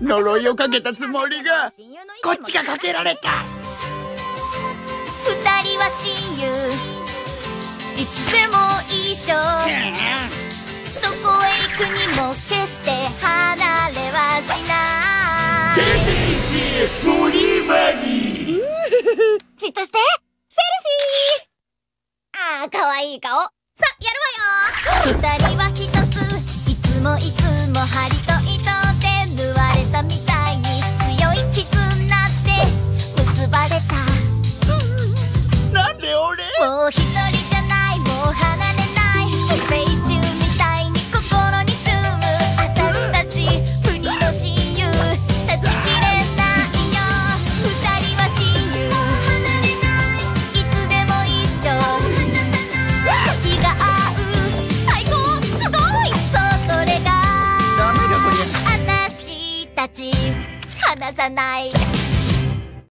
呪いをかけたつもりがこっちがかけられた。二人は親友。いつでも一緒。どこへ行くにも決して離れはしない。無理バギじっとして。セルフィー。ああ、かわいい顔。さ、やるわよ。二人は一つ。いつもいつも針ともう一人じゃないもう離れない。寄生虫みたいに心に住む私たち国の親友断ち切れないよ。二人は親友離れない。いつでも一緒。気が合う。最高。すごい。そうそれが。ダメだこりゃ私たち離さない